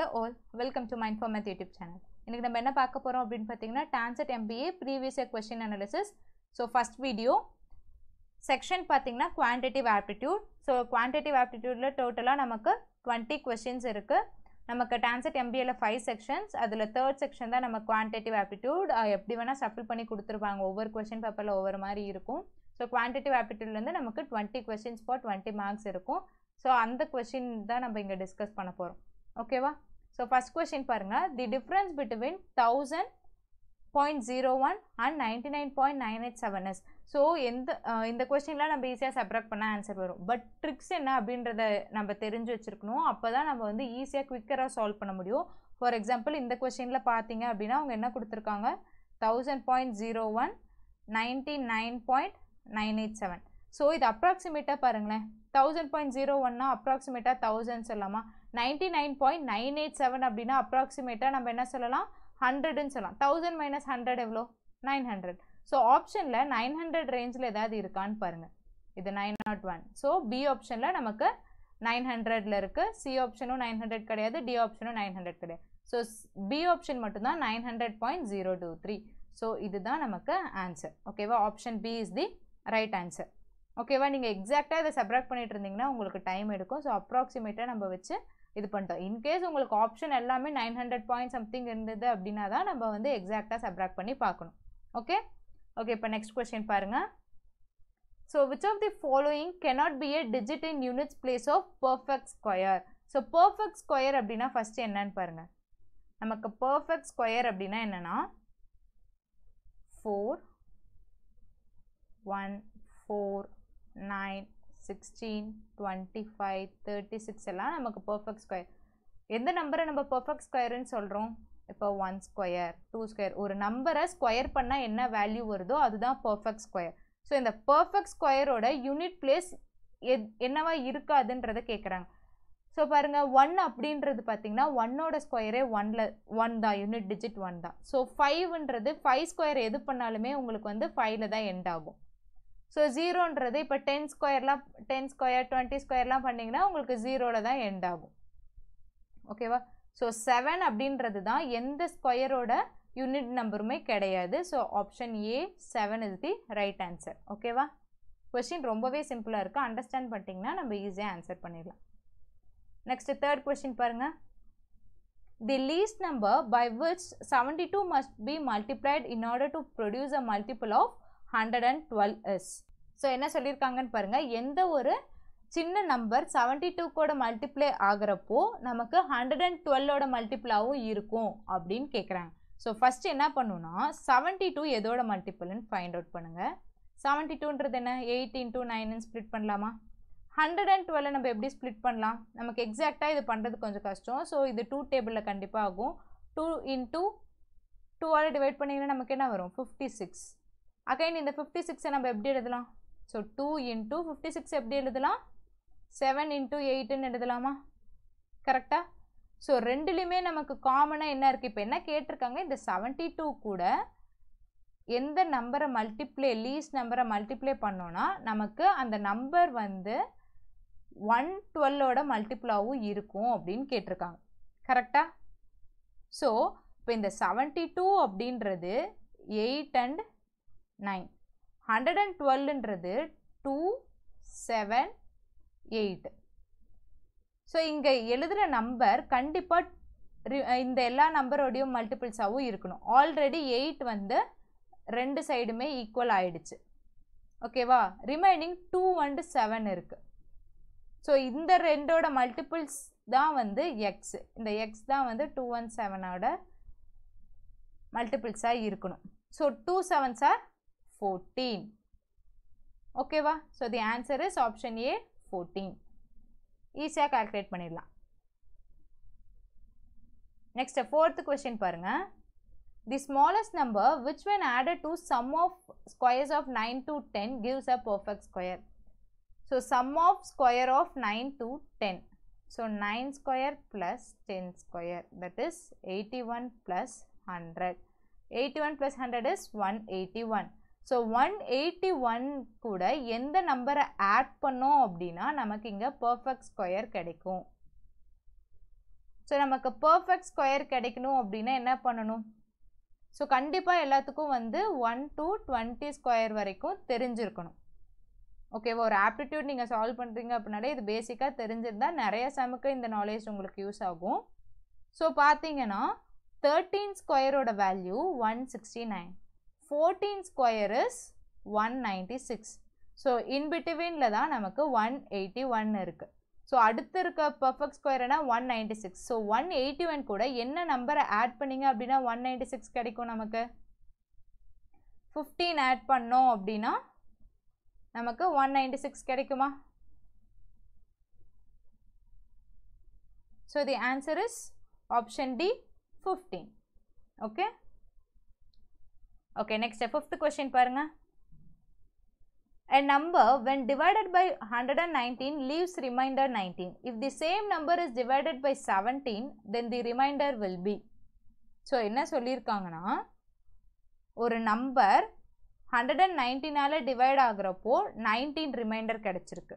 Hello all welcome to mind for math YouTube channel. இன்றைக்கி நம்ம என்ன பார்க்க போகிறோம் அப்படின்னு பார்த்தீங்கன்னா TANCET MBA previous year question analysis so first video section பார்த்தீங்கன்னா குவான்டிட்டிவ் ஆப்டிடியூட் ஸோ குவான்டிட்டிவ் ஆப்டிடியூடில் டோட்டலாக நமக்கு டுவெண்ட்டி கொஸ்டின்ஸ் இருக்குது நமக்கு டான்செட் எம்பிஏல ஃபைவ் செக்ஷன்ஸ் அதில் தேர்ட் செக்ஷன் தான் நம்ம குவான்டிட்டிவ் ஆப்டிடியூட் எப்படி வேணால் ஷஃபில் பண்ணி கொடுத்துருப்பாங்க. ஒவ்வொரு கொஸ்டின் பேப்பரில் ஒவ்வொரு மாதிரி இருக்கும். ஸோ குவான்டிட்டிவ் ஆப்டிடியூட்லேருந்து நமக்கு twenty questions for twenty marks இருக்கும். ஸோ அந்த கொஸ்டின் தான் நம்ம இங்கே டிஸ்கஸ் பண்ண போகிறோம் ஓகேவா ஸோ ஃபஸ்ட் கொஸ்டின் பாருங்கள் the difference between thousand point zero one and ninety nine point nine eight seven is so எந்த இந்த கொஸ்டின்லாம் நம்ம ஈஸியாக சப்ராக்ட் பண்ண ஆன்சர் வரும். பட் ட்ரிக்ஸ் என்ன அப்படின்றத நம்ம தெரிஞ்சு வச்சுருக்கணும். அப்போ தான் நம்ம வந்து ஈஸியாக குவிக்கராக சால்வ் பண்ண முடியும். ஃபார் எக்ஸாம்பிள் இந்த கொஸ்டினில் பார்த்தீங்க அப்படின்னா அவங்க என்ன கொடுத்துருக்காங்க? Thousand point zero one ninety nine point nine eight seven so இது அப்ராக்சிமேட்டாக பாருங்களேன். தௌசண்ட் பாயிண்ட் ஜீரோ ஒன்னா அப்ராக்சிமேட்டாக தௌசண்ட் சொல்லலாமா? Ninety nine point nine eight seven அப்படின்னா அப்ராக்சிமேட்டாக நம்ம என்ன சொல்லலாம்? ஹண்ட்ரடுன்னு சொல்லலாம். தௌசண்ட் மைனஸ் ஹண்ட்ரட் எவ்வளோ? நைன் ஹண்ட்ரட் ஸோ ஆப்ஷனில் நைன் ஹண்ட்ரட் ரேஞ்சில் ஏதாவது இருக்கான்னு பாருங்கள் இது nine nought one so B ஆப்ஷனில் நமக்கு நைன் ஹண்ட்ரடில் இருக்குது சி ஆப்ஷனும் நைன் ஹண்ட்ரட் கிடையாது. டி ஆப்ஷனும் நைன் ஹண்ட்ரட் கிடையாது. ஸோ பி ஆப்ஷன் மட்டும்தான் nine hundred point zero two three so இதுதான் நமக்கு ஆன்சர் ஓகேவா option B is the right answer ஓகேவா நீங்கள் எக்ஸாக்டாக இதை சப்ராக்ட் பண்ணிட்டு இருந்தீங்கன்னா உங்களுக்கு டைம் எடுக்கும். ஸோ அப்ராக்சிமேட்டாக நம்ம வச்சு இது பண்ணிட்டோம். இன்கேஸ் உங்களுக்கு ஆப்ஷன் எல்லாமே நைன் ஹண்ட்ரட் பாயிண்ட் சம்திங் இருந்தது அப்படின்னா தான் நம்ம வந்து எக்ஸாக்டாக சப்ராக்ட் பண்ணி பார்க்கணும். ஓகே ஓகே இப்போ நெக்ஸ்ட் கொஸ்டின் பாருங்கள் so which of the following cannot be a digit in units place of perfect square so perfect square அப்படின்னா ஃபஸ்ட்டு என்னன்னு பாருங்கள் நமக்கு பர்ஃபெக்ட் ஸ்கொயர் அப்படின்னா என்னென்னா four one four nine sixteen twenty five thirty six எல்லாம் நமக்கு perfect square எந்த நம்பரை நம்ம பர்ஃபெக்ட் ஸ்கொயருன்னு சொல்கிறோம் இப்போ ஒன் ஸ்கொயர் டூ ஸ்கொயர் ஒரு நம்பரை ஸ்கொயர் பண்ணால் என்ன வேல்யூ வருதோ அதுதான் பர்ஃபெக்ட் ஸ்கொயர் ஸோ இந்த பர்ஃபெக்ட் ஸ்கொயரோட யூனிட் பிளேஸ் எத் என்னவா இருக்காதுன்றதை கேட்குறாங்க ஸோ பாருங்கள் ஒன் அப்படின்றது பார்த்தீங்கன்னா ஒன்னோட ஸ்கொயரே ஒன்ல ஒன் தான் யூனிட் டிஜிட் ஒன் தான். ஸோ ஃபைவ்ன்றது ஃபைவ் ஸ்கொயர் எது பண்ணாலுமே உங்களுக்கு வந்து ஃபைவ்ல தான் எண்ட் ஆகும். ஸோ ஜீரோன்றது இப்போ டென் ஸ்கொயர்லாம் டென் ஸ்கொயர் டுவெண்ட்டி ஸ்கொயர்லாம் பண்ணிங்கன்னா உங்களுக்கு ஜீரோவில் தான் எண்ட் ஆகும். ஓகேவா ஸோ செவன் அப்படின்றது தான் எந்த ஸ்கொயரோட யூனிட் நம்பருமே கிடையாது. So option A seven is the right answer ஓகேவா கொஷின் ரொம்பவே சிம்பிளாக இருக்குது அண்டர்ஸ்டாண்ட் பண்ணிட்டீங்கன்னா நம்ம ஈஸியாக ஆன்சர் பண்ணிடலாம். நெக்ஸ்ட் தேர்ட் கொஸ்டின் பாருங்கள் the least number by which seventy two must be multiplied in order to produce a multiple of hundred and twelve is so என்ன சொல்லியிருக்காங்கன்னு பாருங்கள் எந்த ஒரு சின்ன நம்பர் செவன்ட்டி டூ கூட மல்டிப்ளை ஆகிறப்போ நமக்கு ஹண்ட்ரட் அண்ட் டுவெல்லோட மல்டிப்ளாவும் இருக்கும் அப்படின்னு கேட்குறாங்க ஸோ ஃபஸ்ட்டு என்ன பண்ணுன்னா செவன்ட்டி டூ எதோட மல்டிப்புள்னு ஃபைண்ட் அவுட் பண்ணுங்கள் செவன்ட்டி டூன்றது என்ன எயிட் இன்டூ நைன்னு ஸ்ப்ளிட் பண்ணலாமா? ஹண்ட்ரட் அண்ட் டுவெல்லை நம்ம எப்படி ஸ்ப்ளிட் பண்ணலாம்? நமக்கு எக்ஸாக்டாக இது பண்ணுறது கொஞ்சம் கஷ்டம். ஸோ இது டூ டேபிளில் கண்டிப்பாக ஆகும். டூ இன்ட்டு டூவால் டிவைட் பண்ணிங்கன்னா நமக்கு என்ன வரும்? ஃபிஃப்டி சிக்ஸ் அகைன் இந்த ஃபிஃப்டி சிக்ஸை நம்ம எப்படி எழுதலாம்? So two into fifty six எப்படி எழுதலாம்? செவன் இன்டூ எயிட்டுன்னு எழுதலாமா? கரெக்டாக ஸோ ரெண்டுலேயுமே நமக்கு காமனாக என்ன இருக்குது இப்போ என்ன கேட்டிருக்காங்க? இந்த செவன்ட்டி டூ கூட எந்த நம்பரை மல்டிப்ளே லீஸ்ட் நம்பரை மல்டிப்ளை பண்ணோன்னா நமக்கு அந்த நம்பர் வந்து ஒன் டுவெல்லோட மல்டிப்ளாவும் இருக்கும் அப்படின்னு கேட்டிருக்காங்க. கரெக்டாக ஸோ இப்போ இந்த செவன்ட்டி டூ அப்படின்றது eight and nine. Hundred and டுவெல்ன்றது two seven eight so இங்கே எழுதுகிற நம்பர் கண்டிப்பாக இந்த எல்லா நம்பரோடையும் மல்டிபிள்ஸாகவும் இருக்கணும். ஆல்ரெடி எயிட் வந்து ரெண்டு சைடுமே ஈக்குவல் ஆயிடுச்சு. ஓகேவா ரிமைனிங் டூ அண்டு செவன் இருக்குது ஸோ இந்த ரெண்டோட மல்டிபிள்ஸ் தான் வந்து எக்ஸ் இந்த எக்ஸ் தான் வந்து டூ ஒன் செவனோட மல்டிபிள்ஸாக இருக்கணும். So two sevens are fourteen ஓகேவா so the answer is option A fourteen ஈஸியாக கால்குலேட் பண்ணிடலாம் நெக்ஸ்ட் ஃபோர்த்து கொஸ்டின் பாருங்கள் the smallest number which when added to sum of squares of 9 to 10 gives a perfect square so sum of square of 9 to 10 so 9 square plus 10 square that is 81 plus 100 81 plus 100 is 181 so one eighty one கூட எந்த நம்பரை add பண்ணோம் அப்படின்னா நமக்கு இங்கே perfect square கிடைக்கும். So நமக்கு perfect square கிடைக்கணும் அப்படின்னா என்ன பண்ணணும்? ஸோ கண்டிப்பாக எல்லாத்துக்கும் வந்து ஒன் டு டுவெண்ட்டி ஸ்கொயர் வரைக்கும் தெரிஞ்சிருக்கணும். ஓகேவா ஒரு ஆப்டிடியூட் நீங்கள் சால்வ் பண்ணுறீங்க அப்படின்னாலே இது பேசிக்காக தெரிஞ்சிருந்தால் நிறைய சமுக்கு இந்த நாலேஜ் உங்களுக்கு யூஸ் ஆகும். ஸோ பார்த்தீங்கன்னா தேர்ட்டீன் ஸ்கொயரோட value one sixty nine fourteen square is one ninety six so இன்பிட்வீனில் தான் நமக்கு ஒன் எயிட்டி ஒன் இருக்குது ஸோ அடுத்து இருக்க perfect ஸ்கொயர்னா one ninety six so one eighty one கூட என்ன நம்பரை ஆட் பண்ணிங்க அப்படின்னா ஒன் நைன்டி சிக்ஸ் கிடைக்கும் நமக்கு? ஃபிஃப்டீன் ஆட் பண்ணோம் அப்படின்னா நமக்கு ஒன் நைன்டி சிக்ஸ் கிடைக்குமா? So the answer is option D fifteen okay okay next fifth question பாருங்க A number when divided by 119 leaves remainder 19. If the same number is divided by 17, then the remainder will be. So என்ன சொல்லியிருக்காங்கன்னா ஒரு number hundred and நைன்டீனால் divide ஆகுறப்போ nineteen remainder கிடச்சிருக்கு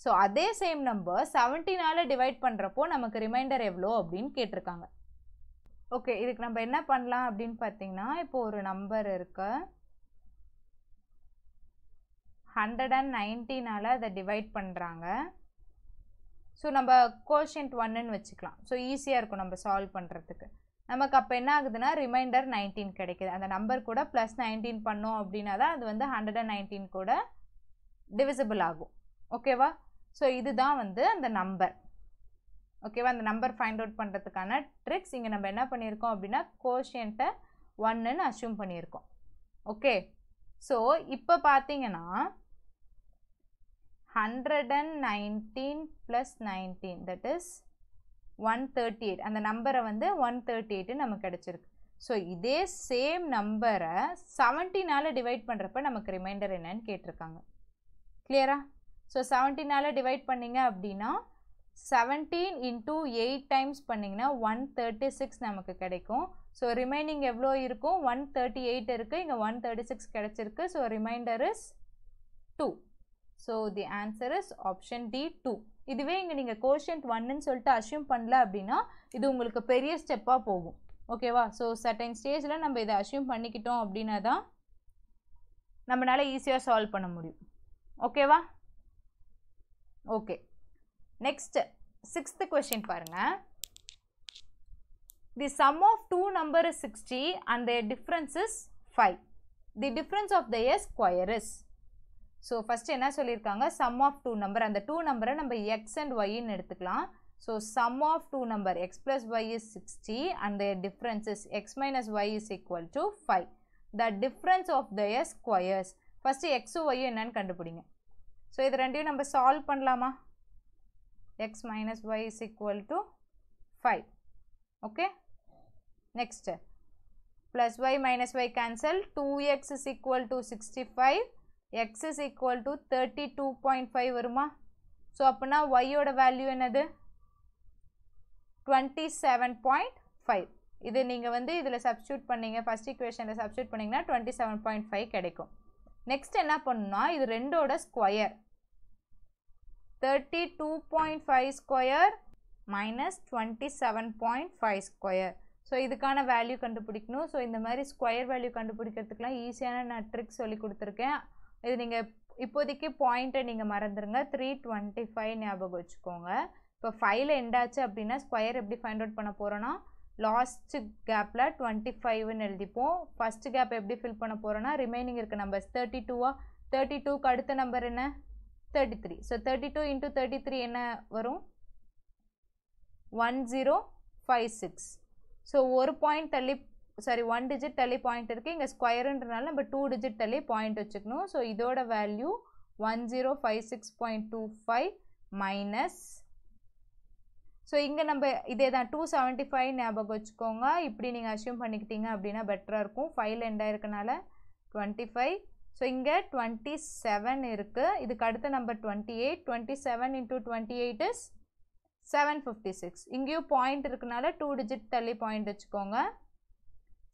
so அதே same number செவன்டீனால் divide பண்ணுறப்போ நமக்கு ரிமைண்டர் எவ்வளோ அப்படின்னு கேட்டிருக்காங்க ஓகே இதுக்கு நம்ம என்ன பண்ணலாம் அப்படின்னு பார்த்தீங்கன்னா இப்போ ஒரு நம்பர் இருக்கு. ஹண்ட்ரட் அண்ட் நைன்டீனால் அதை டிவைட் பண்ணுறாங்க ஸோ நம்ம கோஷன்ட் ஒன்னுன்னு வச்சுக்கலாம். ஸோ ஈஸியாக இருக்கும் நம்ம சால்வ் பண்ணுறதுக்கு நமக்கு அப்போ என்ன ஆகுதுன்னா ரிமைண்டர் நைன்டீன் கிடைக்குது. அந்த நம்பர் கூட ப்ளஸ் நைன்டீன் பண்ணோம் அப்படின்னா தான் அது வந்து ஹண்ட்ரட் அண்ட் நைன்டீன் கூட டிவிசிபிள் ஆகும். ஓகேவா ஸோ இதுதான் வந்து அந்த நம்பர் ஓகேவா அந்த நம்பர் ஃபைண்ட் அவுட் பண்ணுறதுக்கான ட்ரிக்ஸ் இங்கே நம்ம என்ன பண்ணியிருக்கோம் அப்படின்னா கோஷியன்ட்டை ஒன்னுன்னு அஷ்யூம் பண்ணியிருக்கோம். ஓகே ஸோ இப்போ பார்த்தீங்கன்னா hundred and nineteen plus nineteen that is one thirty eight அந்த நம்பரை வந்து ஒன் தேர்ட்டி எயிட்டு நமக்கு கிடச்சிருக்கு. ஸோ இதே சேம் நம்பரை செவன்டீனால் டிவைட் பண்ணுறப்ப நமக்கு ரிமைண்டர் என்னன்னு கேட்டிருக்காங்க. கிளியரா ஸோ செவன்டீனால் டிவைட் பண்ணிங்க அப்படின்னா செவன்டீன் இன்டூ எயிட் டைம்ஸ் பண்ணிங்கன்னா ஒன் தேர்ட்டி சிக்ஸ் நமக்கு கிடைக்கும். ஸோ ரிமைனிங் எவ்வளோ இருக்கும்? ஒன் தேர்ட்டி எயிட் இருக்குது இங்கே ஒன் தேர்ட்டி சிக்ஸ் கிடச்சிருக்கு. So remainder is two so the answer is option D two இதுவே இங்கே நீங்கள் கோஷன்ட் ஒன்னுன்னு சொல்லிட்டு அஷ்யூம் பண்ணல அப்படின்னா இது உங்களுக்கு பெரிய ஸ்டெப்பாக போகும். ஓகேவா ஸோ சர்டைன் ஸ்டேஜில் நம்ம இதை அஷ்யூம் பண்ணிக்கிட்டோம் அப்படின்னா தான் நம்மளால் ஈஸியாக சால்வ் பண்ண முடியும். ஓகேவா ஓகே நெக்ஸ்ட் சிக்ஸ்த்து கொஷின் பாருங்கள் the sum of two number is sixty and the difference is five the difference of the S square is so first என்ன சொல்லியிருக்காங்க சம் ஆஃப் டூ நம்பர் அந்த டூ நம்பரை நம்ம X and ஒய்ன்னு எடுத்துக்கலாம். So sum of two number X plus Y is sixty and the difference is X minus Y is equal to five the difference of the S squares first X ஒய்யும் என்னன்னு கண்டுபிடிங்க. So இது ரெண்டையும் நம்ம solve பண்ணலாமா? X minus Y is equal to five okay next. Plus y minus y cancel. 2x is equal to 65 x is equal to 32.5 வருமா? So அப்போனா y ஓட value என்னது? 27.5 இது நீங்கள் வந்து இதில் சப்ஸ்டியூட் பண்ணீங்க. ஃபஸ்ட் இக்குவேஷனில் சப்ஸ்டியூட் பண்ணிங்கன்னா டுவெண்ட்டி செவன் பாயிண்ட் ஃபைவ் கிடைக்கும். நெக்ஸ்ட் என்ன பண்ணுன்னா இது ரெண்டோட square thirty two point five square minus twenty seven point five square so இதுக்கான வேல்யூ கண்டுபிடிக்கணும். ஸோ இந்த மாதிரி ஸ்கொயர் வேல்யூ கண்டுபிடிக்கிறதுக்குலாம் ஈஸியான நான் ட்ரிக் சொல்லி கொடுத்துருக்கேன். இது நீங்கள் இப்போதைக்கு பாயிண்ட்டை நீங்கள் மறந்துடுங்க த்ரீ டுவெண்ட்டி ஃபைவ் ஞாபகம் வச்சுக்கோங்க. இப்போ ஃபைவ்ல எண்டாச்சு அப்படின்னா ஸ்கொயர் எப்படி ஃபைண்ட் அவுட் பண்ண போகிறோன்னா லாஸ்ட் கேப்பில் டுவெண்ட்டி ஃபைவ்னு எழுதிப்போம். ஃபஸ்ட் கேப் எப்படி ஃபில் பண்ண போகிறோன்னா ரிமைனிங் இருக்க நம்பர்ஸ் தேர்ட்டி டூவா தேர்ட்டி டூக்கு அடுத்த நம்பர் என்ன? Thirty three so thirty two into thirty three என்ன வரும்? One zero five six so ஒரு பாயிண்ட் தள்ளி சாரி ஒன் டிஜிட் தள்ளி பாயிண்ட் இருக்குது இங்கே ஸ்கொயருன்றனால நம்ம டூ டிஜிட் தள்ளி பாயிண்ட் வச்சுக்கணும். ஸோ இதோட value one zero five six point two five minus so இங்கே நம்ம இதே தான் டூ செவன்ட்டி ஃபைவ் ஞாபகம் வச்சுக்கோங்க. இப்படி நீங்கள் அசியூம் பண்ணிக்கிட்டீங்க அப்படின்னா பெட்டராக இருக்கும். ஃபைவ்ல எண்டாக இருக்கனால டுவெண்ட்டி ஃபைவ் ஸோ இங்கே டுவெண்ட்டி செவன் இருக்குது இதுக்கு அடுத்த number twenty eight twenty seven into twenty eight is seven fifty six இங்கேயும் பாயிண்ட் இருக்கனால டூ டிஜிட் தள்ளி பாயிண்ட் வச்சுக்கோங்க.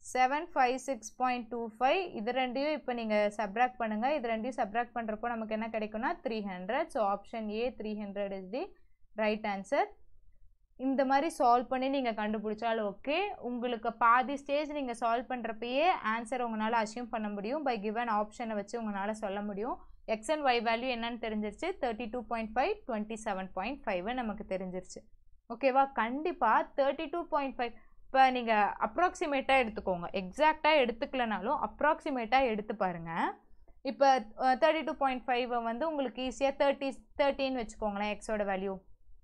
Seven five six point two five இது ரெண்டையும் இப்போ நீங்கள் சப்ராக்ட் பண்ணுங்கள் இது ரெண்டையும் சப்ராக்ட் பண்ணுறப்போ நமக்கு என்ன கிடைக்கும்னா three hundred so option A three hundred is the right answer இந்த மாதிரி சால்வ் பண்ணி நீங்கள் கண்டுபிடிச்சாலும் ஓகே உங்களுக்கு பாதி ஸ்டேஜ் நீங்கள் சால்வ் பண்ணுறப்பயே ஆன்சர் உங்களால் அச்சீவ் பண்ண முடியும். பை கிவன் ஆப்ஷனை வச்சு உங்களால் சொல்ல முடியும். எக்ஸ் அண்ட் ஒய் வேல்யூ என்னன்னு தெரிஞ்சிருச்சு. Thirty two point five twenty seven point five நமக்கு தெரிஞ்சிருச்சு. ஓகேவா கண்டிப்பாக தேர்ட்டி டூ பாயிண்ட் ஃபைவ் இப்போ நீங்கள் அப்ராக்சிமேட்டாக எடுத்துக்கோங்க. எக்ஸாக்டாக எடுத்துக்கலனாலும் அப்ராக்சிமேட்டாக எடுத்து பாருங்கள் இப்போ தேர்ட்டி டூ பாயிண்ட் ஃபைவ் வந்து உங்களுக்கு ஈஸியாக தேர்ட்டி தேர்ட்டின்னு வச்சுக்கோங்களேன் எக்ஸோட வேல்யூ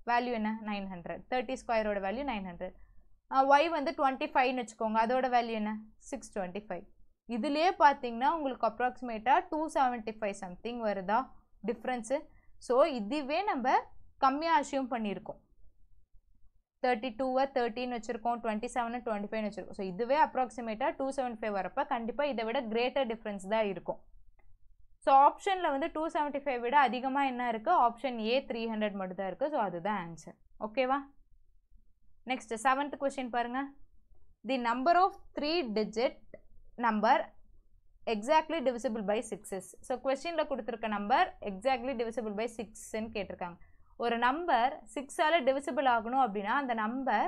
வேல்யூ என்ன? நைன் ஹண்ட்ரட் தேர்ட்டி ஸ்கொயரோட வேல்யூ நைன் ஹண்ட்ரட் ஒய் வந்து டுவெண்ட்டி ஃபைவ்னு வச்சுக்கோங்க. அதோட வேல்யூ என்ன? சிக்ஸ் டுவெண்ட்டி ஃபைவ் இதுலேயே பார்த்தீங்கன்னா உங்களுக்கு அப்ராக்சிமேட்டாக டூ செவன்ட்டி ஃபைவ் சம்திங் வருதா? டிஃப்ரென்ஸு ஸோ இதுவே நம்ம கம்மியாக அசியூம் பண்ணியிருக்கோம். தேர்ட்டி டூவை தேர்ட்டின்னு வச்சுருக்கோம். டுவெண்ட்டி செவனு டுவெண்ட்டி ஃபைவ்னு வச்சுருக்கோம். ஸோ இதுவே அப்ராக்சிமேட்டாக டூ செவன்ட்டி ஃபைவ் வரப்போ கண்டிப்பாக இதை விட கிரேட்டர் டிஃப்ரென்ஸ் தான் இருக்கும். ஸோ ஆப்ஷனில் வந்து டூ செவன்ட்டி ஃபைவ் விட அதிகமாக என்ன இருக்குது ஆப்ஷன் ஏ த்ரீ ஹண்ட்ரட் மட்டும் தான் இருக்குது ஸோ அதுதான் ஆன்சர் ஓகேவா நெக்ஸ்ட் செவன்த் கொஸ்டின் பாருங்கள் the number of three digit number exactly divisible by sixes so கொஸ்டினில் கொடுத்துருக்க நம்பர் எக்ஸாக்ட்லி டிவிசிபிள் பை சிக்ஸ்ன்னு கேட்டிருக்காங்க. ஒரு நம்பர் சிக்ஸால் டிவிசிபிள் ஆகணும் அப்படின்னா அந்த நம்பர்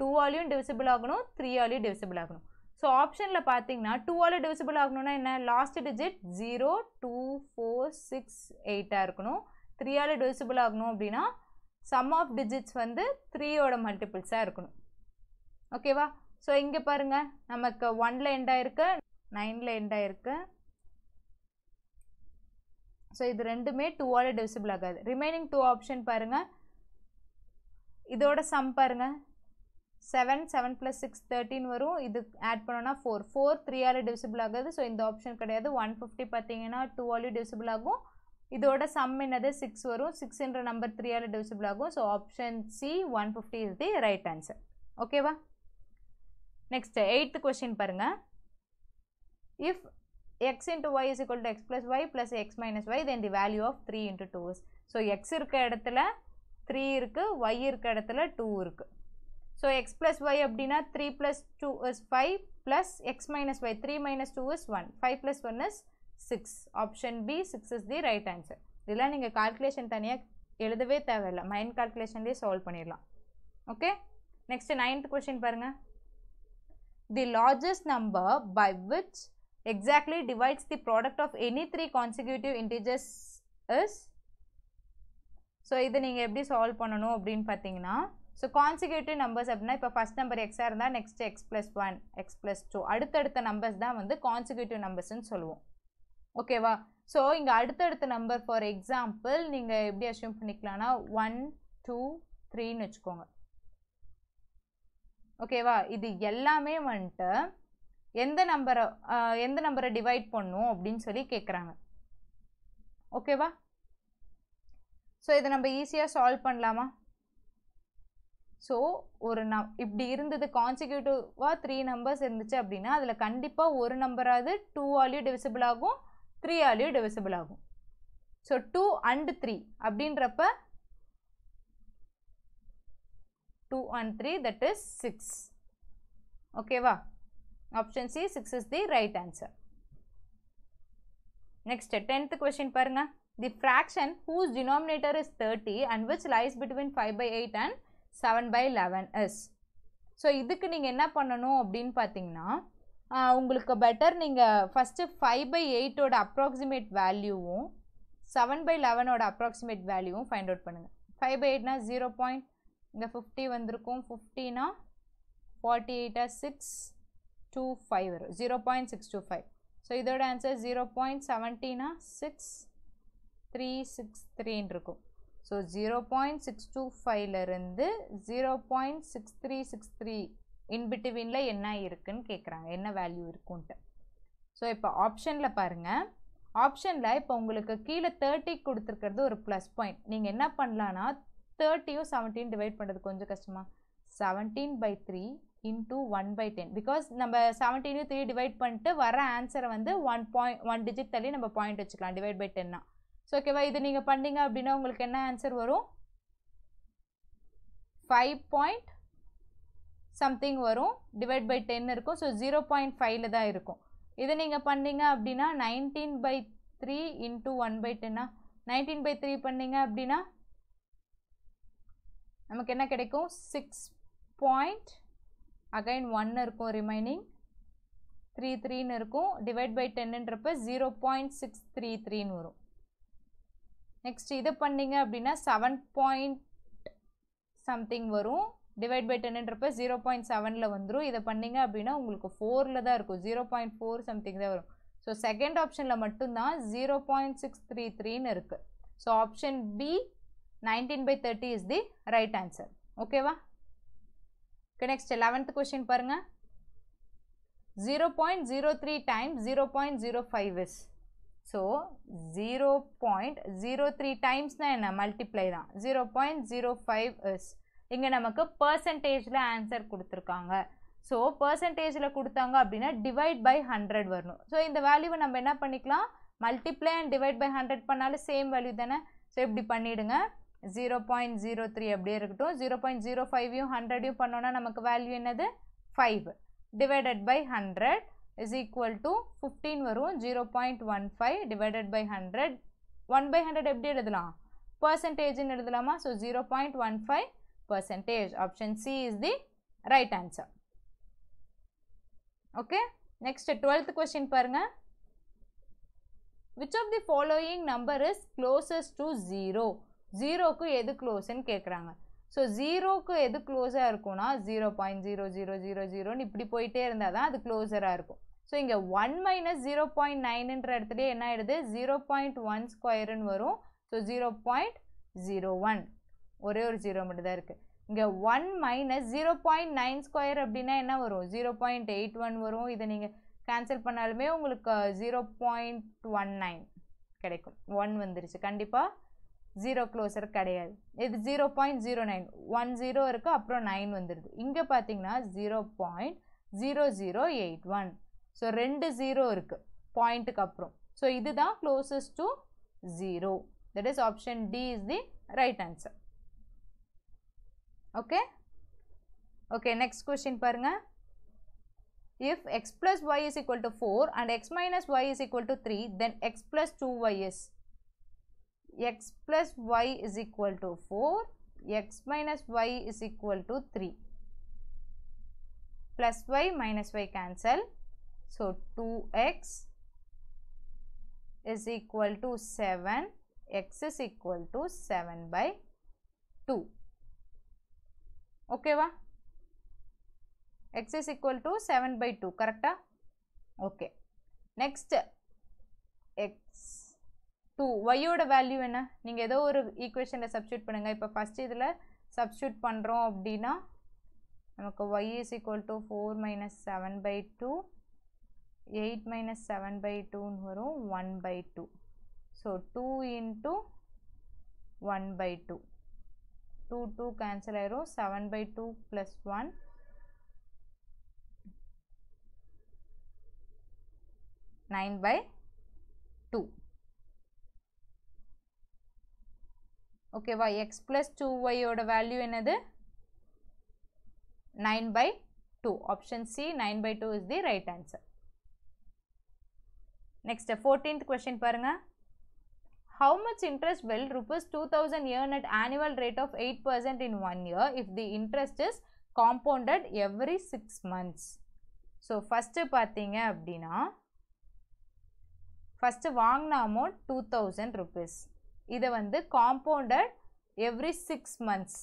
டூவாலையும் டிவிசிபிள் ஆகணும் த்ரீயாலையும் டிவிசிபிள் ஆகணும். ஸோ ஆப்ஷனில் பார்த்தீங்கன்னா டூவால் டிவிசிபிள் ஆகணும்னா என்ன? Last digit zero two four six எயிட்டாக இருக்கணும். த்ரீயால் டிவிசிபிள் ஆகணும் அப்படின்னா சம் ஆஃப் டிஜிட்ஸ் வந்து த்ரீயோட மல்டிபிள்ஸாக இருக்கணும். ஓகேவா ஸோ இங்கே பாருங்கள் நமக்கு ஒனில் எண்ட் ஆயிருக்கு நைனில் எண்ட் ஆயிருக்கு. ஸோ இது ரெண்டுமே டூவால் டிவிசிபிள் ஆகாது. ரிமைனிங் டூ ஆப்ஷன் பாருங்கள் இதோட சம் பாருங்கள் seven seven plus six thirteen வரும். இது ஆட் பண்ணோன்னா ஃபோர் ஃபோர் த்ரீயால் டிவிசிபிள் ஆகுது. ஸோ இந்த ஆப்ஷன் கிடையாது. ஒன் ஃபிஃப்டி பார்த்தீங்கன்னா டூவாலையும் டிவிசிபிள் ஆகும். இதோட சம் என்னது? சிக்ஸ் வரும். சிக்ஸ்ன்ற நம்பர் த்ரீயால் டிவிசிபிள் ஆகும். So option C one fifty is the right answer ஓகேவா நெக்ஸ்ட் எயித்து கொஸ்டின் பாருங்கள் if X into Y is equal to X plus Y plus X minus Y then the value of three into two so X இருக்க இடத்துல three இருக்குது Y இருக்க இடத்துல two இருக்குது so X plus Y அப்படின்னா three plus two is five plus X minus Y three minus two is one five plus one is six option B six is the right answer இதெல்லாம் நீங்கள் calculation தனியாக எழுதவே தேவையில்லை. Mind கால்குலேஷன்லேயே solve பண்ணிடலாம். Okay next ninth question பாருங்கள் the largest number by which exactly divides the product of any three consecutive integers is? So இது நீங்கள் எப்படி சால்வ் பண்ணணும் அப்படின்னு பார்த்தீங்கன்னா ஸோ கான்சிக்யூட்டிவ் நம்பர்ஸ் அப்படின்னா இப்போ ஃபஸ்ட் நம்பர் எக்ஸாக இருந்தால் next X plus one X plus two அடுத்தடுத்த நம்பர்ஸ் தான் வந்து கான்சிக்யூட்டிவ் நம்பர்ஸ்ன்னு சொல்லுவோம். ஓகேவா ஸோ இங்கே அடுத்தடுத்த நம்பர் ஃபார் எக்ஸாம்பிள் நீங்கள் எப்படி அசியூம் பண்ணிக்கலாம்னா ஒன் டூ த்ரீன்னு வச்சுக்கோங்க. ஓகேவா இது எல்லாமே வந்துட்டு எந்த நம்பரை எந்த நம்பரை டிவைட் பண்ணும் அப்படின்னு சொல்லி கேட்குறாங்க ஓகேவா ஸோ இதை நம்ம ஈஸியாக சால்வ் பண்ணலாமா? ஸோ ஒரு ந இப்படி இருந்தது கான்சிக்யூட்டிவாக த்ரீ நம்பர்ஸ் இருந்துச்சு அப்படின்னா அதில் கண்டிப்பாக ஒரு நம்பராவது டூ ஆலையும் டிவிசிபிள் ஆகும் த்ரீ ஆலையும் டிவிசிபிள் ஆகும். ஸோ டூ அண்ட் த்ரீ அப்படின்றப்ப two and three that is six ஓகேவா option C six is the right answer next tenth question பாருங்க. The fraction whose denominator is thirty and which lies between five by eight and seven by eleven is so இதுக்கு நீங்கள் என்ன பண்ணணும் அப்படின்னு பார்த்தீங்கன்னா உங்களுக்கு better நீங்கள் ஃபஸ்ட்டு ஃபைவ் பை எயிட்டோட அப்ராக்சிமேட் வேல்யூவும் செவன் பை லெவனோட அப்ராக்சிமேட் வேல்யூவும் ஃபைண்ட் அவுட் பண்ணுங்கள் ஃபைவ் பை எயிட்னா ஜீரோ பாயிண்ட் இங்கே ஃபிஃப்டி வந்திருக்கும். ஃபிஃப்டினா ஃபார்ட்டி எயிட்டா சிக்ஸ் டூ ஃபைவ் வரும். Zero point six two five so இதோட ஆன்சர் ஜீரோ பாயிண்ட் செவன்ட்டினா சிக்ஸ் த்ரீ சிக்ஸ் த்ரீன்னு இருக்கும். So zero point six two ஃபைவ்லேருந்து zero point six three six three இன்பிட்வீனில் என்ன இருக்குன்னு கேட்குறாங்க என்ன வேல்யூ இருக்குன்ட்டு. ஸோ இப்போ ஆப்ஷனில் பாருங்கள் ஆப்ஷனில் இப்போ உங்களுக்கு கீழே தேர்ட்டி கொடுத்துருக்கிறது ஒரு ப்ளஸ் பாயிண்ட் நீங்கள் என்ன பண்ணலான்னா தேர்ட்டியும் செவன்டீன் டிவைட் பண்ணுறது கொஞ்சம் கஷ்டமாக seventeen by three into one by ten because நம்ம செவன்டீனையும் த்ரீ டிவைட் பண்ணிட்டு வர ஆன்சரை வந்து ஒன் பாயிண்ட் ஒன் டிஜிட் தள்ளி நம்ம பாயிண்ட் வச்சுக்கலாம். டிவைட் பை டென்னா ஸோ ஓகேவா இது நீங்கள் பண்ணீங்க அப்படின்னா உங்களுக்கு என்ன ஆன்சர் வரும்? ஃபைவ் பாயிண்ட் சம்திங் வரும். டிவைட் பை டென் இருக்கும். ஸோ ஜீரோ பாயிண்ட் ஃபைவ்ல தான் இருக்கும். இது நீங்கள் பண்ணீங்க அப்படின்னா nineteen by three into one by டென்னா nineteen by three பண்ணீங்க அப்படின்னா நமக்கு என்ன கிடைக்கும்? சிக்ஸ் பாயிண்ட் அகைன் ஒன் இருக்கும் ரிமைனிங் த்ரீ த்ரீன்னு இருக்கும். டிவைட் பை டென்னுன்றப்ப ஜீரோ பாயிண்ட் சிக்ஸ் த்ரீ த்ரீன்னு வரும். நெக்ஸ்ட் இது பண்ணிங்க அப்படின்னா செவன் பாயிண்ட் சம்திங் வரும். டிவைட் பை டென்னுன்றப்ப ஜீரோ பாயிண்ட் செவனில் வந்துடும் இதை பண்ணிங்க அப்படின்னா உங்களுக்கு ஃபோரில் தான் இருக்கும். ஜீரோ பாயிண்ட் ஃபோர் சம்திங் தான் வரும். ஸோ செகண்ட் ஆப்ஷனில் மட்டும்தான் ஜீரோ பாயிண்ட் சிக்ஸ் த்ரீ த்ரீன்னு இருக்குது so option B nineteen by thirty is the right answer ஓகேவா நெக்ஸ்ட் லெவன்த் கொஷின் பாருங்கள் zero point zero three time zero point zero five is so zero point zero three டைம்ஸ்னால் என்ன? Multiply தான். Zero point zero five is இங்கே நமக்கு பர்சன்டேஜில் answer கொடுத்துருக்காங்க. So பர்சன்டேஜில் கொடுத்தாங்க அப்படின்னா டிவைட் பை ஹண்ட்ரட் வரணும். ஸோ இந்த வேல்யூவை நம்ம என்ன பண்ணிக்கலாம்? Multiply and divide by hundred பண்ணாலும் சேம் வேல்யூ தானே? ஸோ இப்படி பண்ணிவிடுங்க ஜீரோ பாயிண்ட் ஜீரோ த்ரீ அப்படியே இருக்கட்டும். ஜீரோ பாயிண்ட் ஜீரோ ஃபைவையும் ஹண்ட்ரடையும் பண்ணோன்னா நமக்கு வேல்யூ என்னது? Five divided by hundred is equal to fifteen வரும் zero point one five divided by hundred one by hundred எப்படி எழுதலாம்? பர்சன்டேஜ்னு எழுதலாமா? So zero point one five percentage option C is the right answer okay next twelfth question பாருங்கள் which of the following number is closest to zero ஜீரோக்கு எது க்ளோஸ்ன்னு கேட்குறாங்க so ஜீரோக்கு எது க்ளோஸாக இருக்கும்னா zero point zero zero zero ஜீரோன்னு இப்படி போயிட்டே இருந்தால் தான் அது க்ளோஸராக இருக்கும். ஸோ இங்கே ஒன் மைனஸ் ஜீரோ பாயிண்ட் நைனுன்ற இடத்துல என்ன ஆயிடுது? ஜீரோ பாயிண்ட் ஒன் ஸ்கொயருன்னு வரும். So zero point zero one ஒரே ஒரு ஜீரோ மட்டும் தான் இருக்குது இங்கே one minus zero point nine square அப்படின்னா என்ன வரும்? ஜீரோ பாயிண்ட் எயிட் ஒன் வரும். இதை நீங்கள் கேன்சல் பண்ணாலுமே உங்களுக்கு ஜீரோ பாயிண்ட் ஒன் நைன் கிடைக்கும். ஒன் வந்துருச்சு. கண்டிப்பாக ஜீரோ க்ளோசர் கிடையாது. இது zero point zero nine one zero இருக்குது அப்புறம் நைன் வந்துடுது இங்கே பார்த்தீங்கன்னா zero point zero zero eight one so ரெண்டு ஜீரோ இருக்குது பாயிண்ட்டுக்கு அப்புறம் ஸோ இதுதான் closest to zero that is option D is the right answer okay okay next question பாருங்க if x plus y is equal to 4 and x minus y is equal to 3 then x plus 2y is x plus y is equal to 4 x minus y is equal to 3 plus y minus y cancel so 2x is equal to 7 x is equal to 7 by 2 ஓகேவா x is equal to 7 by 2 கரெக்டா okay next X two ஒய்யோட value என்ன? நீங்கள் ஏதோ ஒரு ஈக்குவேஷனில் substitute பண்ணுங்கள் இப்போ ஃபஸ்ட் இதில் சப்ஸ்டியூட் பண்ணுறோம் அப்படின்னா நமக்கு Y is equal to four minus seven by two eight minus seven by டூன்னு வரும் one by two so two into one by two two two cancel ஆயிரும். Seven by two plus one nine by two ஓகேவா X plus two ஒய்யோட value என்னது? Nine by two option C nine by two is the right answer next fourteenth question பாருங்கள் how How much interest will rupees 2000 earn at annual rate of 8% in one year if the interest is compounded every 6 months? So first பார்த்தீங்க அப்படின்னா first வாங்கின amount two thousand rupees இதை வந்து compounded every six months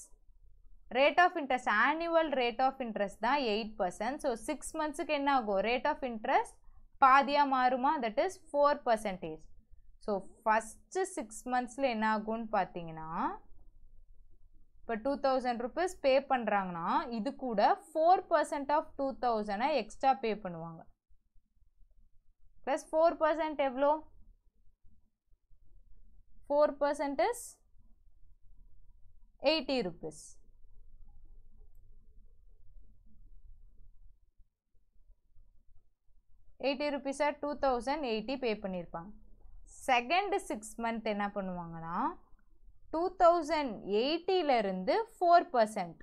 rate of interest annual rate of interest தான் eight percent so six மந்த்ஸுக்கு என்ன ஆகும்? Rate of interest பாதியாக மாறுமா? That is four percentage so first six மந்த்ஸில் என்ன ஆகும்னு பார்த்தீங்கன்னா இப்போ டூ தௌசண்ட் ருபீஸ் பே பண்ணுறாங்கன்னா இது கூட ஃபோர் பர்சன்ட் ஆஃப் டூ தௌசண்டை எக்ஸ்ட்ரா பே பண்ணுவாங்க. ப்ளஸ் ஃபோர் பர்சன்ட் எவ்வளோ four percent is eighty rupees eighty ருபீஸாக two thousand eighty pay பண்ணியிருப்பாங்க செகண்ட் சிக்ஸ் மந்த் என்ன பண்ணுவாங்கன்னா two thousand எயிட்டியிலேருந்து four percent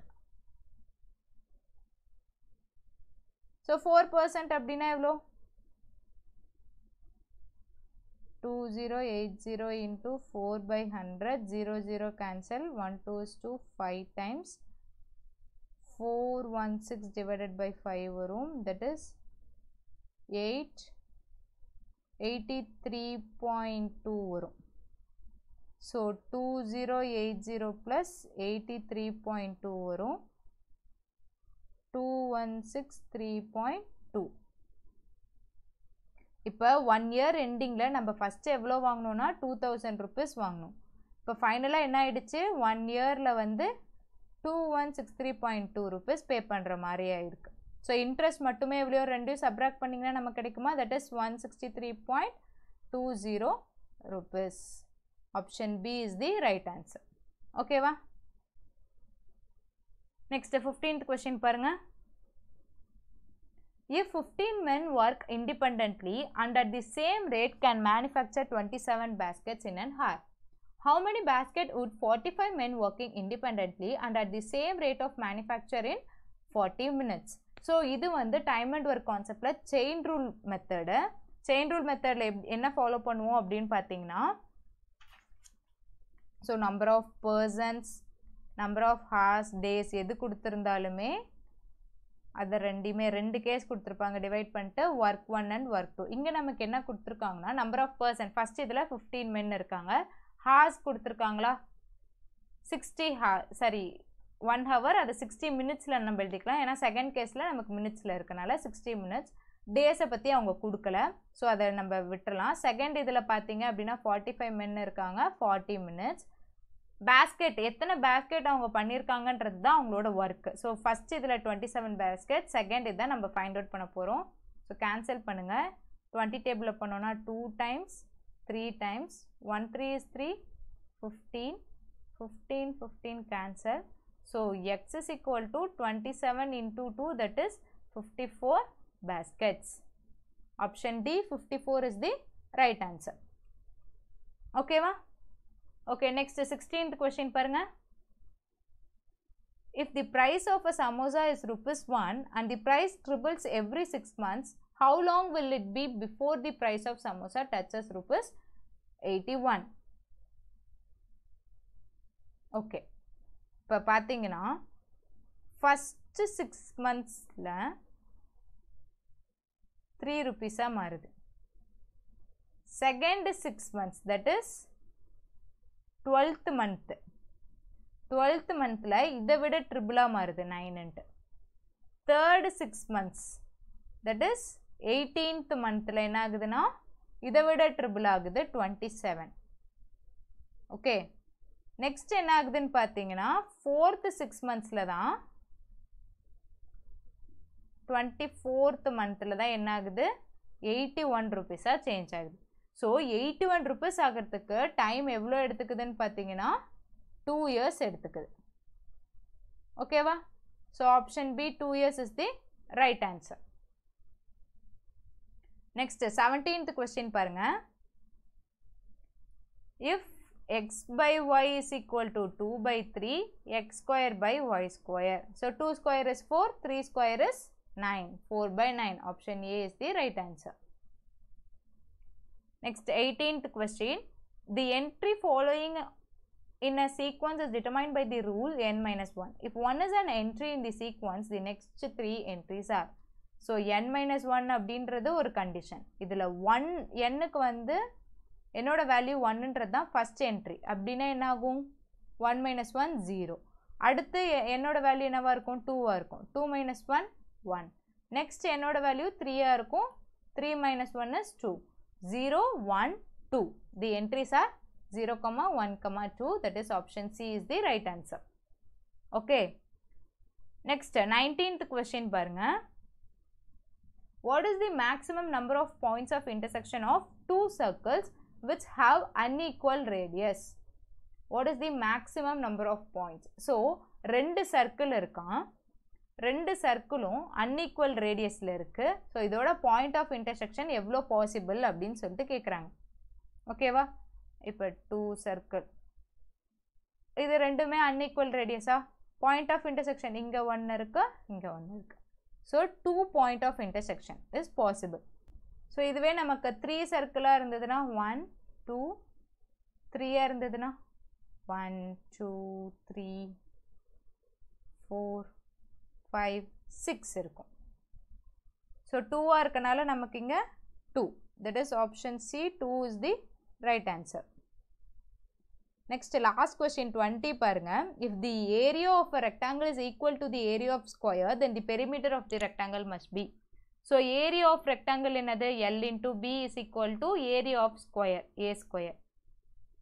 so four percent அப்படின்னா எவ்வளோ? Two zero eight zero into four by hundred zero zero cancel one two is two five times four one six divided by five வரும். That is eight eighty three point two வரும். So two zero eight zero plus eighty three point two வரும். Two one six three point two இப்போ one year எண்டிங்கில் நம்ம first எவ்வளோ வாங்கினோன்னா two thousand rupees வாங்கினோம் இப்போ ஃபைனலாக என்ன ஆகிடுச்சு ஒன் இயரில் வந்து two one six three point two rupees pay பண்ணுற மாதிரி ஆயிருக்கு. ஸோ இன்ட்ரெஸ்ட் மட்டுமே எவ்வளோ ரெண்டையும் சப்ராக்ட் பண்ணிங்கன்னா நமக்கு கிடைக்குமா that is one sixty three point two zero rupees option B is the right answer ஓகேவா நெக்ஸ்ட் ஃபிஃப்டீன்த் கொஸ்டின் பாருங்க If 15 men work independently and at the same rate can manufacture 27 baskets in an hour, how many baskets would 45 men working independently and at the same rate of manufacture in 40 minutes? So இது வந்து time and work கான்செப்டில் chain rule method chain rule மெத்தடில் எப் என்ன follow பண்ணுவோம் அப்படின்னு பார்த்தீங்கன்னா so number of persons number of hours days எது கொடுத்துருந்தாலுமே அதை ரெண்டுமே ரெண்டு கேஸ் கொடுத்துருப்பாங்க. டிவைட் பண்ணிட்டு work one and work two இங்கே நமக்கு என்ன கொடுத்துருக்காங்கன்னா நம்பர் ஆஃப் பர்சன் ஃபஸ்ட் இதில் ஃபிஃப்டீன் மென் இருக்காங்க. ஹார்ஸ் கொடுத்துருக்காங்களா? சிக்ஸ்டி ஹா சாரி ஒன் ஹவர் அது சிக்ஸ்டி மினிட்ஸில் நம்ம எழுதிக்கலாம். ஏன்னா செகண்ட் கேஸில் நமக்கு மினிட்ஸில் இருக்கனால சிக்ஸ்டி மினிட்ஸ் டேஸை பற்றி அவங்க கொடுக்கல. ஸோ அதை நம்ம விட்டுறலாம். செகண்ட் இதில் பார்த்தீங்க அப்படின்னா ஃபார்ட்டி ஃபைவ் மென் இருக்காங்க. ஃபார்ட்டி மினிட்ஸ் பேஸ்கெட் எத்தனை பேஸ்கெட் அவங்க பண்ணியிருக்காங்கன்றது தான் அவங்களோட ஒர்க்கு ஸோ ஃபஸ்ட் இதில் டுவெண்ட்டி செவன் பேஸ்கெட் செகண்ட் இதான் நம்ம ஃபைண்ட் அவுட் பண்ண போகிறோம் ஸோ கேன்சல் பண்ணுங்கள் டுவெண்ட்டி டேபிளில் பண்ணோன்னா two times three times one three is three fifteen fifteen fifteen cancel so x is equal to twenty seven into two that is fifty four baskets. Option D 54 is the right answer. Okay va? Okay next 16th question parunga. If the price of a samosa is rupees 1 and the price triples every 6 months, how long will it be before the price of samosa touches rupees 81? Okay இப்போ பார்த்தீங்கன்னா first six மந்த்ஸில் three ருபீஸாக மாறுது. Second six months that is twelfth month twelfth மந்தில் இதை விட ட்ரிபிளாக மாறுது நைனுன்ட்டு third six months that is eighteenth மந்தில் என்ன ஆகுதுன்னா இதை விட ட்ரிபிள் ஆகுது டுவெண்ட்டி செவன் ஓகே நெக்ஸ்ட் என்ன ஆகுதுன்னு பார்த்தீங்கன்னா ஃபோர்த்து சிக்ஸ் மந்த்ஸில் தான் டுவெண்ட்டி ஃபோர்த்து மந்தில் தான் என்ன ஆகுது? எயிட்டி ஒன் ருபீஸாக சேஞ்ச் ஆகுது. ஸோ எயிட்டி ஒன் ருபீஸ் ஆகிறதுக்கு டைம் எவ்வளோ எடுத்துக்குதுன்னு பார்த்தீங்கன்னா டூ இயர்ஸ் எடுத்துக்குது. ஓகேவா so option B two years is the right answer next seventeenth question பாருங்கள் if x by y is equal to 2 by 3 x square by y square. So 2 square is 4, 3 square is 9. 4 by 9. Option A is the right answer. Next 18th question. The entry following in a sequence is determined by the rule n minus 1. If 1 is an entry in the sequence, the next 3 entries are. So n minus one அப்படின்றது ஒரு condition இதில் one எண்ணுக்கு வந்து என்னோடய value ஒன்னுன்றது தான் first entry அப்படின்னா என்னாகும்? One minus one zero அடுத்து என்னோடய வேல்யூ என்னவாக இருக்கும்? டூவாக இருக்கும். Two minus one one next என்னோடய வேல்யூ த்ரீயாக இருக்கும். Three minus one is two zero one two the entries are zero comma one comma two that is option C is the right answer okay next nineteenth question பாருங்கள் what is the maximum number of points of intersection of two circles which have unequal radius. What is the maximum number of points? So, ரெண்டு circle இருக்கான் ரெண்டு சர்க்கிளும் unequal ரேடியஸில் இருக்குது so இதோட point of intersection எவ்வளோ possible அப்படின்னு சொல்லிட்டு கேட்குறாங்க ஓகேவா இப்போ டூ சர்க்கிள் இது ரெண்டுமே அன்இக்குவல் ரேடியஸா பாயிண்ட் ஆஃப் இன்டர்செக்ஷன் இங்கே ஒன்று இருக்குது இங்கே ஒன்று இருக்குது so two point of intersection is possible so இதுவே நமக்கு த்ரீ சர்க்கிளாக இருந்ததுன்னா ஒன் டூ த்ரீயாக இருந்ததுன்னா one two three four five six இருக்கும். ஸோ டூவாக இருக்கனால நமக்கு இங்கே two that is option C two is the right answer next last question twenty பாருங்க. If the area of a rectangle is equal to the area of square then the perimeter of the rectangle must be so area of rectangle என்னது? L into B is equal to area of square A square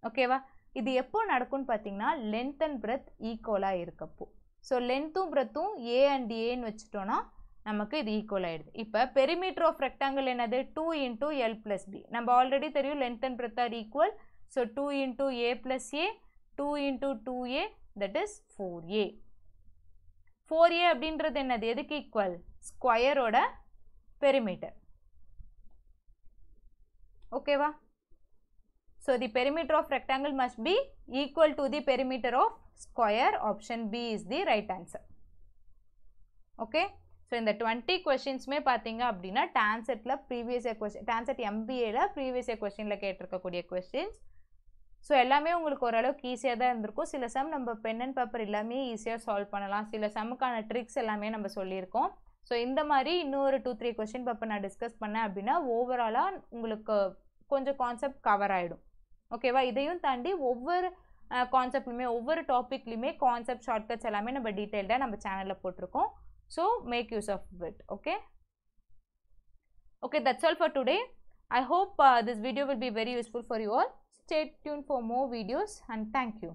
ஓகேவா இது எப்போ நடக்கும்னு பார்த்தீங்கன்னா length and breadth ஈக்குவலாக இருக்கப்போ so லென்த்தும் பிரெத்தும் A and ஏன்னு வச்சுட்டோன்னா நமக்கு இது ஈக்குவல் ஆகிடுது இப்போ பெரிமீட்டர் ஆஃப் ரெக்டாங்கிள் என்னது? Two into L plus B நம்ம ஆல்ரெடி தெரியும் length and breadth are equal so two into A plus A two into two A that is four A four A அப்படின்றது என்னது? எதுக்கு equal ஸ்கொயரோட perimeter ஓகேவா so the perimeter of rectangle must be equal to the perimeter of square option B is the right answer okay so இந்த twenty கொஷின்ஸுமே பார்த்தீங்க அப்படின்னா டான்செட்டில் ப்ரீவியஸ் இயர் கொஸ்டின் டான்செட் எம்பிஏல ப்ரீவியஸ் இயர் கொஸ்டினில் கேட்டிருக்கக்கூடிய கொஸ்டின்ஸ் ஸோ எல்லாமே உங்களுக்கு ஓரளவுக்கு ஈஸியாக தான் இருந்திருக்கும். சில சம் நம்ம பென் அண்ட் பேப்பர் எல்லாமே ஈஸியாக சால்வ் பண்ணலாம். சில சம்முக்கான ட்ரிக்ஸ் எல்லாமே நம்ம சொல்லியிருக்கோம். ஸோ இந்த மாதிரி இன்னொரு டூ த்ரீ கொஸ்டின் பேப்பர் நான் டிஸ்கஸ் பண்ணேன் அப்படின்னா ஓவராலாக உங்களுக்கு கொஞ்சம் கான்செப்ட் கவர் ஆகிடும் ஓகேவா இதையும் தாண்டி ஒவ்வொரு கான்செப்ட்லையுமே ஒவ்வொரு டாப்பிக்லையுமே கான்செப்ட் ஷார்ட்கட்ஸ் எல்லாமே நம்ம டீட்டெயில்டாக நம்ம சேனலில் போட்டிருக்கோம். So make use of it okay okay that's all for today. I hope uh, this video will be very useful for you all. Stay tuned for more videos and thank you.